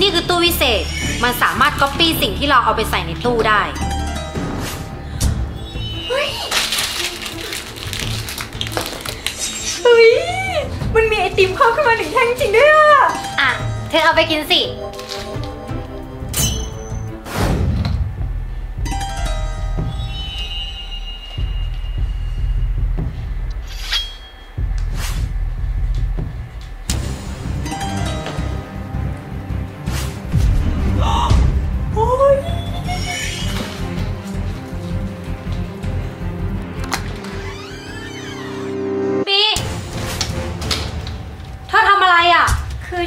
นี่คือตู้วิเศษ มันสามารถก๊อปปี้สิ่งที่เราเอาไปใส่ในตู้ได้ เฮ้ยมันมีไอติมเพิ่มขึ้นมาหนึ่งแท่งจริงด้วยอะ อะ เธอเอาไปกินสิ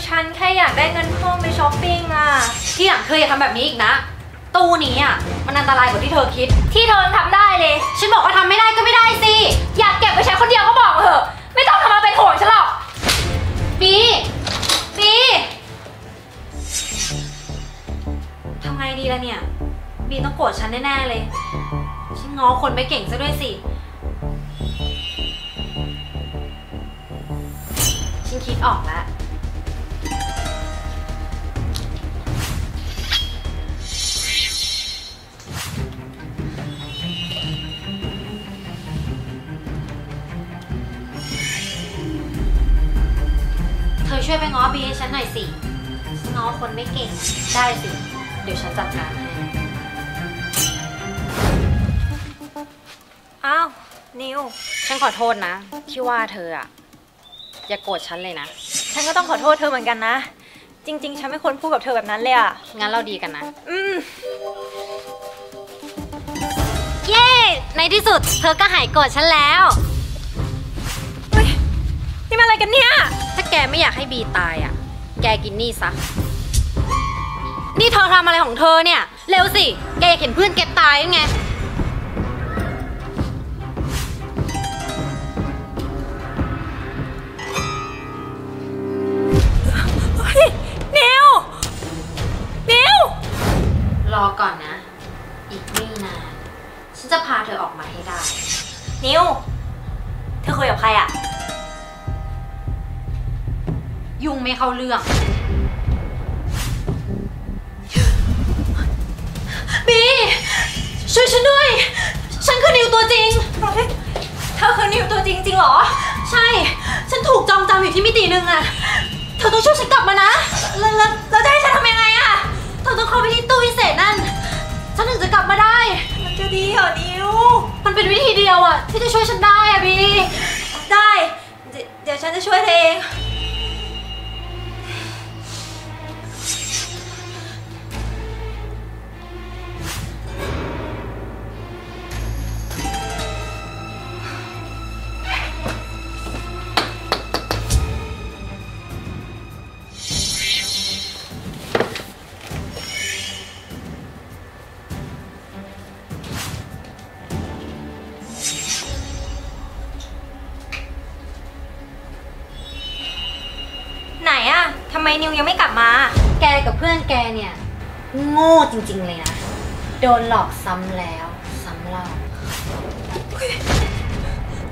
ฉันแค่อยากได้เงินเพิ่มไปช้อปปิ้งอะที่หลังเธออย่าทำแบบนี้อีกนะ ตู้นี้อะมันอันตรายกว่าที่เธอคิด ที่เธอทำได้เลย ฉันบอกว่าทำไม่ได้ก็ไม่ได้สิ อยากเก็บไว้ใช้คนเดียวก็บอกเถอะ ไม่ต้องทำมาเป็นห่วงฉันหรอก บีบีทำไงดีล่ะเนี่ย บีต้องโกรธฉันแน่ๆเลย ฉันง้อคนไม่เก่งซะด้วยสิ ฉันคิดออกแล้ว ช่วยไปง้อบีให้ฉันหน่อยสิฉันง้อคนไม่เก่ง ได้สิ เดี๋ยวฉันจัดการให้ อ้าว นิว ฉันขอโทษนะ ที่ว่าเธออะอย่าโกรธฉันเลยนะ ฉันก็ต้องขอโทษเธอเหมือนกันนะ จริง ๆ ฉันไม่ควรพูดกับเธอแบบนั้นเลยอะงั้นเราดีกันนะ อืม เย้ ในที่สุด เธอก็หายโกรธฉันแล้วเฮ้ยนี่ มันอะไรกันเนี่ย ถ้าแกไม่อยากให้บีตายอะ แกกินนี่ซะ นี่เธอทำอะไรของเธอเนี่ย เร็วสิ แกอยากเห็นเพื่อนแกตายยังไงเฮ้ยนิว นิว รอก่อนนะ อีกไม่นาน ฉันจะพาเธอออกมาให้ได้ นิว เธอคุยกับใครอะ ยุ่งไม่เข้าเรื่อง บี ช่วยฉันด้วย ฉันคือนิวตัวจริงเธอคือนิวตัวจริงจริงเหรอ ใช่ ฉันถูกจองจำอยู่ที่มิติหนึ่งอะเธอต้องช่วยฉันกลับมานะ แล้วแล้วแล้วจะให้ฉันทำยังไงอะเธอต้องเข้าไปที่ตู้วิเศษนั่น ฉันถึงจะกลับมาได้ มันจะดีเหรอนิว มันเป็นวิธีเดียวอะที่จะช่วยฉันได้อะบี ได้ เดี๋ยวเดี๋ยวฉันจะช่วยเธอเองำไมนิวยังไม่กลับมา แกกับเพื่อนแกเนี่ย โง่จริงๆเลยนะ โดนหลอกซ้ำแล้ว ซ้ำเล่า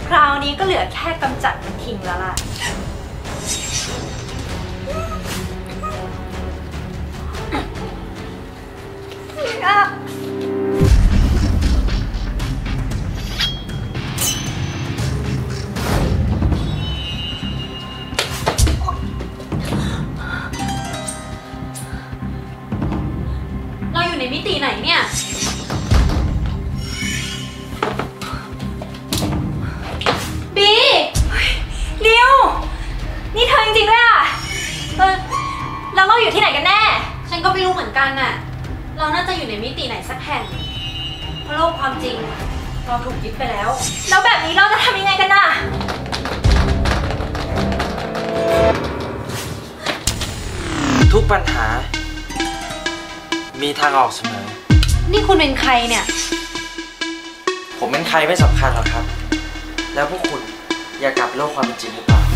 คราวนี้ก็เหลือแค่กำจัดมันทิ้งแล้วล่ะ เราอยู่ที่ไหนกันแน่ ฉันก็ไม่รู้เหมือนกันน่ะ เราน่าจะอยู่ในมิติไหนสักแห่ง เพราะโลกความจริง เราถูกยึดไปแล้ว แล้วแบบนี้เราจะทำยังไงกันน่ะ ทุกปัญหา มีทางออกเสมอ นี่คุณเป็นใครเนี่ย ผมเป็นใครไม่สำคัญหรอกครับ แล้วพวกคุณอยากกลับโลกความเป็นจริงหรือเปล่า